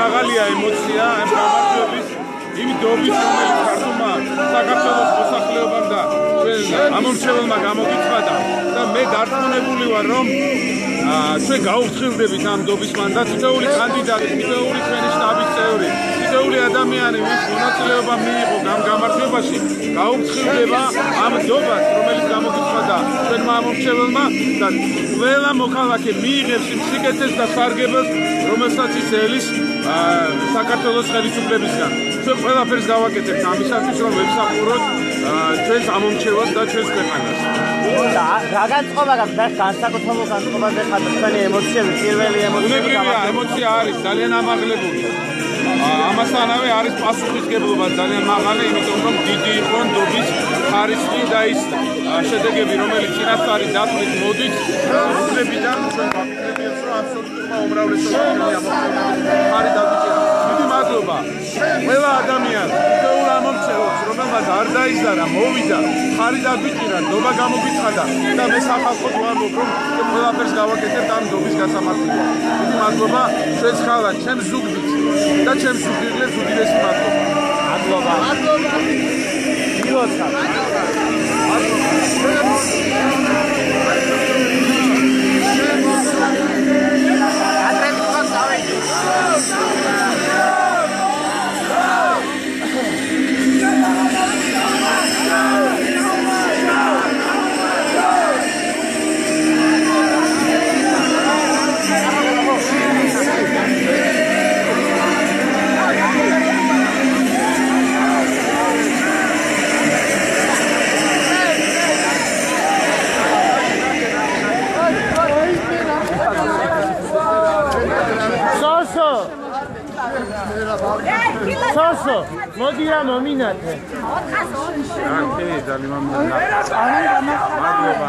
მაღალია ემოცია ამ გამარჯვების. იმ დობის რომელიც ქართულმა საქართველოს მოსახლეობამ და ჩვენ ამორჩეველმა გამოგიცხადა და მე დარწმუნებული ვარ რომ ჩვენ გაუხილდებით ამ დობის მანდატს. თითოეული კანდიდატი თითოეული ჩვენი შტაბის წევრი თითოეული ადამიანი ვის მონაწილეობა მიიღო ამ გამარჯვებაში გაუხილდება ამ დობას რომელიც გამოგიცხადა ჩვენმა ამორჩეველმა და ყველა მოქალაქე მიიღებს იმ სიკეთეს და სარგებელს რომელსაც ის ელის საქართველოს ხელისუფლებისგან ჩვენ ყველაფერს გავაკეთებთ ამისათვის რომ ვებსახუროთ ჩვენს ამომრჩევას და ჩვენს ქვეყანას. და რა განწყობა გაქვს და განსაკუთრებულ განწყობაზე ხარ თქვენი ემოციები, პირველი ემოციები? ემოცია არის ძალიან ამაღლებული. ამასთანავე არის პასუხისგებლობა ძალიან მაღალი, იმიტომ რომ დიდი იყო ნდობის ხარისხი და ის შედეგები, რომელიც წინასწარი დათვლით მოდის, უფლებიდან ჩვენ აბსოლუტურმა უმრავლესობამ ხარი დაგიჭირა. დიდი მადლობა. ყველა ადამიანს, თეულ ამომრჩევლებს, რომელმაც არ დაიზარა, მოვიდა, ხარი დაგიჭირა, ნდობა გამოგიცხადა და მე სახალხო ვამბობ, რომ ყველაფერს გავაკეთებთ ამ ნდობის გასამართლებლად. დიდი მადლობა ჩვენს ხალხს, ჩემს ზუგდიდს და ჩემს ზუგდიდს უდიდესი მადლობა. მადლობა. მადლობა. მადლობა. სოსო მოდი რა მომინათე 420 რა კი ძალიან მადლობა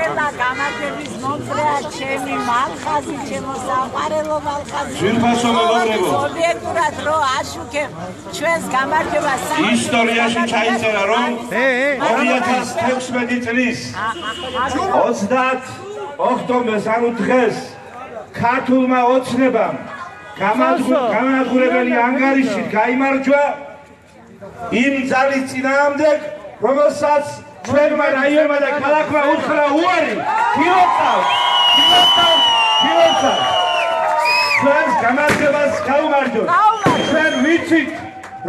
ყველა გამარჯვების მომწრეა ჩემი მალხაზი, ჩემო საყვარელო მალხაზი. ძვირფასო მეგობრებო. ობიექტურად რო აშუქებ ჩვენს გამარჯვებას ისტორიაში ჩაიწერა რომ 2016 წლის 30 ოქტომბერს ანუ დღეს ქართულმა ოცნებამ გამარჯვებული ანგარიში გამარჯვა იმ ძალის წინააღმდეგ რომელსაც ჩვენმა რაიონმა და ქალაქმა უთხრა უარი ქილოცავ ქილოცავ ქილოცავ ჩვენს გამარჯვებას გაუმარჯოთ ჩვენ ვიცით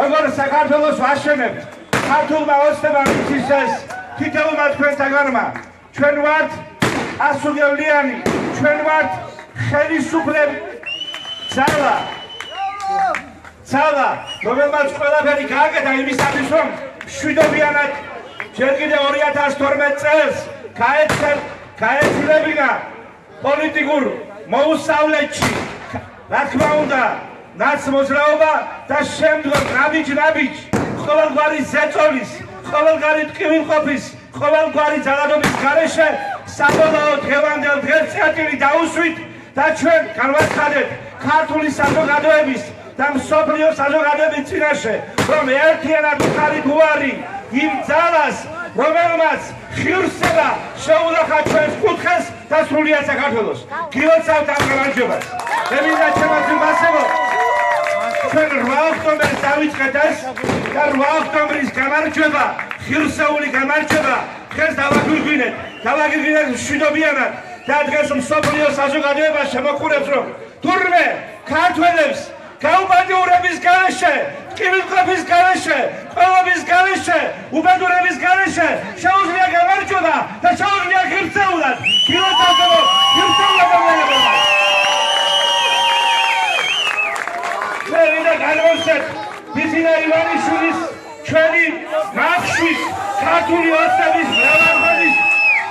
როგორ საქართველოს ვაშენებთ ქართულმა ოცნებამ იცის ეს თითოეულმა თქვენთაგანმა. ჩვენ ვართ ასუგებლიანი ჩვენ ვართ ხელისუფლებ ძალა. ძალა. რომელმაც ყველაფერი გააკეთა იმისათვის რომ შვიდობიანად ჯერ კიდევ 2012 წელს გაეცელ გაეცილებინა პოლიტიკურ მოუსწავლეთში რა თქმა უნდა ნაცმოძრაობა და შემდგომ ნაბიჯ ნაბიჯ ყოველგვარი ზეწოლის ყოველგვარი ტკივილყოფის ყოველგვარი ძალადობის გარეშე საბოლოოდ დღევანდელ დღეს წერტილი დაუსვით და ჩვენ განვაცხადეთ ქართული საზოგადოების და მსოფლიო საზოგადოების წინაშე რომ ერთიანად ვხარით უარი იმ ძალას, რომელმაც ხილსება შეუნახა ჩვენს კუთხეს და სრულიად საქართველოს. გილოცავთ ამ გამარჯვებას. მე მინდა შემოგვიმასებო. ჩვენ 8 ოქტომბერს დავიწყეთ ეს და 8 ოქტომბრის გამარჯვება, ხილსეული გამარჯვება, დღეს დავაგვირგვინეთ. დავაგვირგვინეთ მშვიდობიანად და დღეს მსოფლიო საზოგადოება შემოყურებს რომ თურმე ქართველები გარეშე, ტკივილყოფის გარეშე, ყველობის გარეშე, უბედურების გარეშე შეუძლია გამარჯვება და შეუძლია ღირსეულად. გილოცავო, ღირსეულად გამარჯვება. მე ვიდა განვასეთ ბიზინა ივანიშვილის ჩვენი მახშვის ქართული ოცნების მრავალხანის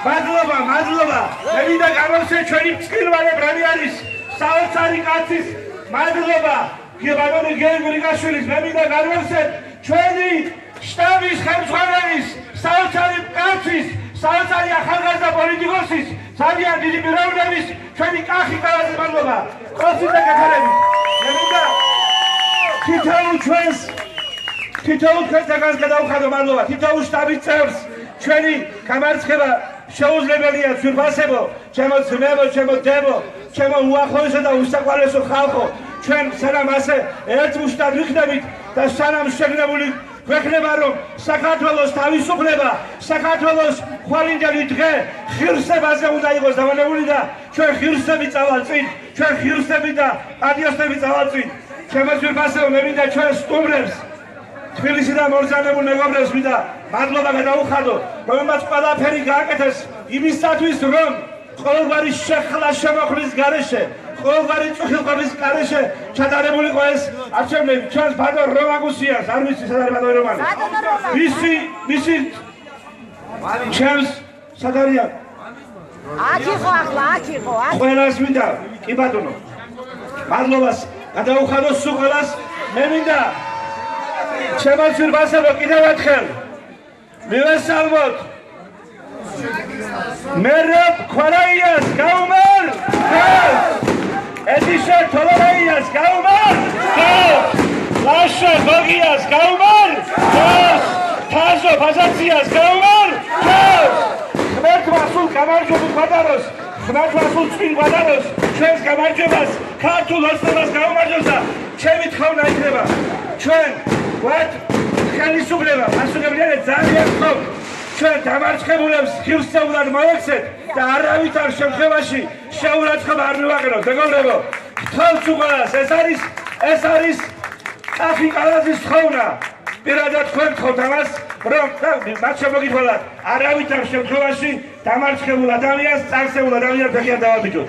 მადლობა, მადლობა. მე ვიდა განვასეთ ჩვენი წკილვალე ბრალიანის საოცარი კაცის მადლობა. გიაბანონი გერგრიგაშვილის მე ვიდა განვასეთ ჩვენი შტაბის ხელმძღვანელის საოცარი კაცის საოცარი ახალგაზრდა პოლიტიკოსის ძალიან დიდი პიროვნების ჩვენი კახი ყველაზე მადლობა. კოსი და კახარები. მე ვიდა თითოეულ ჩვენს თითოეულ ჩვენსგან გადავხადო მადლობა თითოეულ შტაბის წევრს ჩვენი გამარცხება შეუძლებელია ძვირფასებო ჩემო ძმებო ჩემო დებო ჩემო უახლოესო და უსაყვარლესო ხალხო ჩვენ სანამ ასე ერთ მუშტად ვიხდებით და სანამ შეგნებული გვექნება რომ საქართველოს თავისუფლება საქართველოს ხვალინჯანი დღე ხირსებაზე უნდა იყოს დამანებული და ჩვენ ხირსები წავალ წინ ჩვენ ხირსები და პატიოსები წავალ წინ შემოძვირ ფასეო მე მინდა ჩვენ სტუმრებს თბილისი და მორზანებულ მეგობრებს მინდა მადლობა გადაუხადო რომელმაც ყველაფერი გააკეთეს იმისათვის რომ ყოველგვარი შეხლა შემოხლის გარეშე ყოველგვარი წუხილყობის გარეშე ჩატარებულიყო ეს არჩევნები ჩვენს ბადო რომაგუსიას არ ვიცი სად არის ბადო რომანი ვისი ვისი ჩემს სად არია აქ იყო ახლა აქ იყო აქ ყველას მინდა. კი ბატონო. მადლობას გადაუხადო სუყელას მე მინდა შემოწირ ბასებო კიდევ ერთხელ მივესალმოთ. მერებ ქორაიას გაუმარ თოლორაიას გაუმარ ლაშა გოგიას გაუმარ თაზო ფაზაციას გაუმარ ღმერთ მასულ გამარჯვებულ ფადაროს ღმერთ მასულ წინ ფადაროს ჩვენს გამარჯვებას ქართულ ოცნებას გაუმარჯოს და ჩემი თხოვნა იქნება. ჩვენ ვართ ხელისუფლება მასულებრივად ძალიან ხომ ჩვენ დამარცხებულებს ხილსეულად მოექცეთ და არავითარ შემთხვევაში შეურაცხყოფა არ მივაყენოთ მეგობრებო თავს უყარას. ეს არის ეს არის კაფი კალაზის თხოვნა პირადად თქვენ თხოვთ ამას რომ მათ შემოგითხოვათ არავითარ შემთხვევაში დამარცხებულ ადამიანს წარსებულ ადამიანს ფეხიან დავაბიჯოთ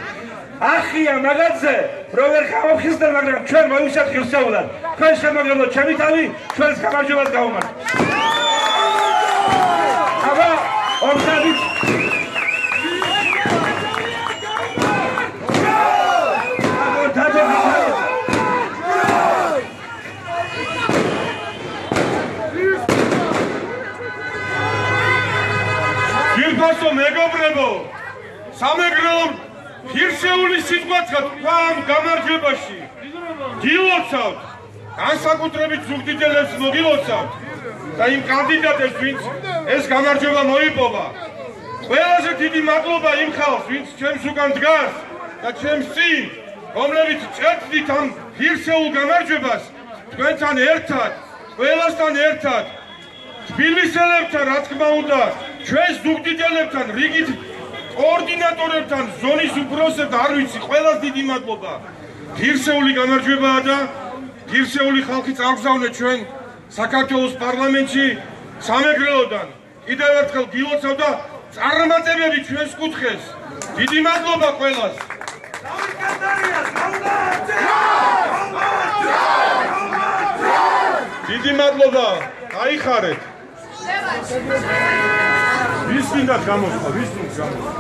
ახია მაგაძე რომ ვერ ხავხისდა მაგრამ ჩვენ მოვიშათ ხილსეულად თქვენ შემოგებლოთ ჩემი თავი ჩვენს გამარჯვებას გაუმართ აბა ორსადიც სამეგრელო ღირსეული სიტყვაცხა თქვენ გამარჯვებაში. გილოცავთ. განსაკუთრებით ზუგდიდელებს მოგილოცავთ. და იმ კანდიდატებს ვინც ეს გამარჯვება მოიპოვა. ყველაზე დიდი მადლობა იმ ხალხს ვინც ჩემს უკან დგას და ჩემს წინ რომლებიც წერდით ამ ღირსეულ გამარჯვებას თქვენთან ერთად ყველასთან ერთად თბილისელებთან რა თქმა უნდა ჩვენს ზუგდიდელებთან რიგით კოორდინატორებთან ზონის უფროსებთან არ ვიცი ყველას დიდი მადლობა. ღირსეული გამარჯვებაა და ღირსეული ხალხი წარგზავნეთ ჩვენ საქართველოს პარლამენტში სამეგრელოდან. კიდევ ერთხელ გილოცავ და წარმატებები ჩვენს კუთხეს. დიდი მადლობა ყველას. დიდი მადლობა. აიხარეთ ვის მინდა გამოსვა ვის მინდა გამოსვა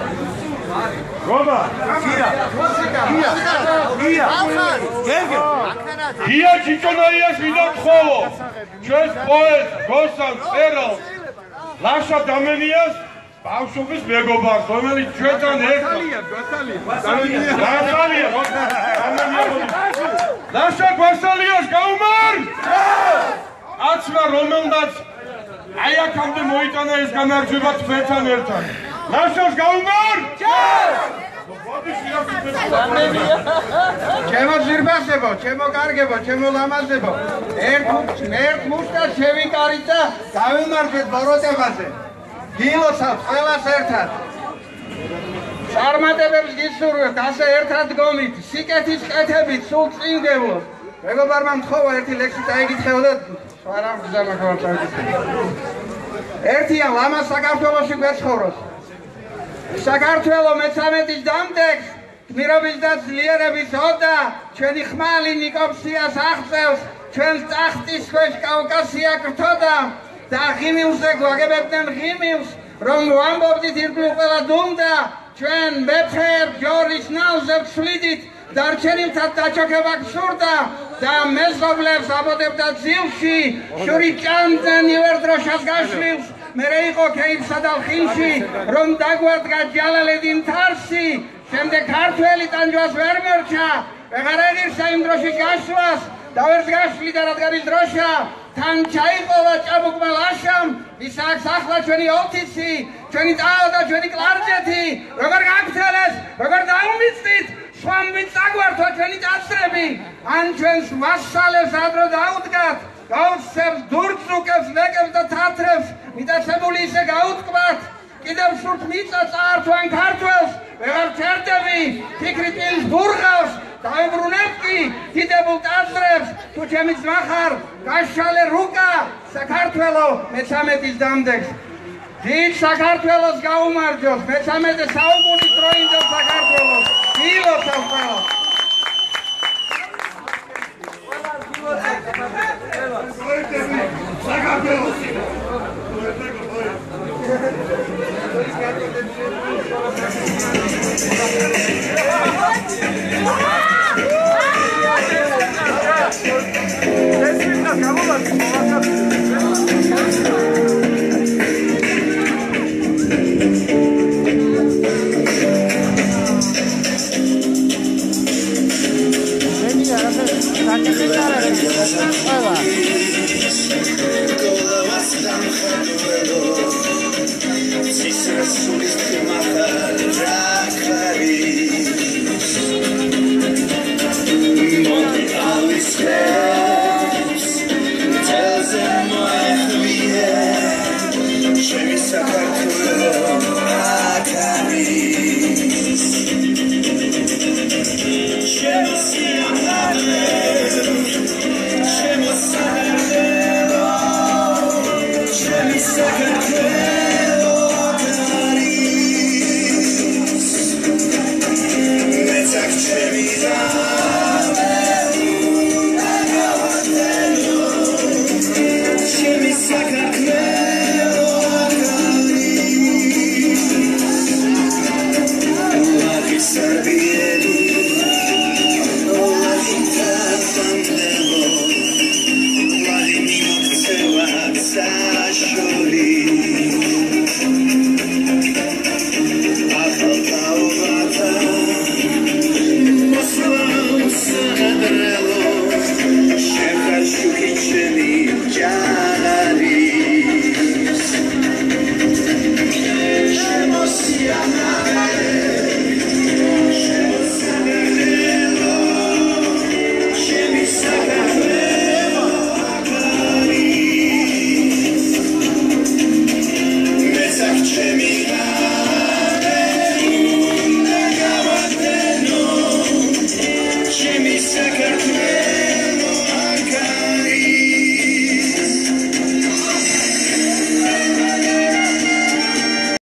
გობა გია. გია. გია. გერგე გია ჩიჩონაიას მინდა ხოლო ჩვენს პოეტ გოსან წერალ ლაშა დამენიას ბავშვობის მეგობარს რომელიც ჩვენთან ერთად გასალია გასალია. გასალია. ლაშა გასალიას გაუმარ აცმა რომელმაც აი აქამდე მოიტანა ეს გამარჯვება თქვენთან ერთად. ლაშოს გაუმარ? ჩემო ზირბასებო, ჩემო კარგებო, ჩემო ლამაზებო. ერთ ერთ მუშტა შევიკარით და გავიმარჯვეთ ბოროტებაზე. გილოცავთ ყველას ერთად. წარმატებებს გისურვებთ ასე ერთად გომით, სიკეთის ყეთებით სულ წინ გევლოთ. მეგობარმა მთხოვა ერთი ლექსი დაიგითხეო რამ გზანა ხარ ერთია ლამა საქართველოსი გვეცხოვროს. საქართველო მე-13 დამდეგს გმირობის და ძლიერების ოდა ჩვენი ხმალი ნიკოფსიას აღწევს ჩვენს ტახტის ქვეშ კავკასია გრთოდა და ღიმილზე გვაგებებდნენ ღიმილს რომ ვამბობდით ირგვლივ ყველა დუმდა ჩვენ მეფერ ჯორის ნავზე ვცვლიდით დარჩენილთა დაჩოქება გსურდა და მეზობლებს აბოდებდა ძილში. შური ჭამდნენ ივერდროშას გაშლილს. მერე იყო ქეიფსა და ხილში რომ დაგვარდგა ჯალალედინ თარსი შემდეგ ქართველი ტანჯვას ვერ მერჩა. ვეღარ ეღირსა იმ დროში გასვლას და ვერ გაშლიდა რადგან ის დროშა თან ჩაიყოლა ჭაბუკმა ლაშამ ვის აქვს ახლა ჩვენი ოფისი ჩვენი წაო და ჩვენი კლარჯეთი როგორ გაგცელეს როგორ დაუმიწით სვამ ვინ წაგვართო ჩვენი წასრები ან ჩვენს ვასალებს ადრო დაუდგათ გაუცემს დურძუკებს ლეკებს და თათრებს მიტაცებული ისე გაუტკბათ კიდევ სურთ მიწა წაართვან ქართველს ვეღარ ჩერდები ფიქრი პილს ბურღავს დაებრუნებ კი დიდებულ ტაძრებს. თუ ჩემი ძმა ხარ გაშალე რუკა საქართველო მე-13-ის დამდეგს დიდ საქართველოს გაუმარჯოს მე-13 საუკუნის დროინდელ საქართველოს vivos, San Pedro. Sácame, second chance.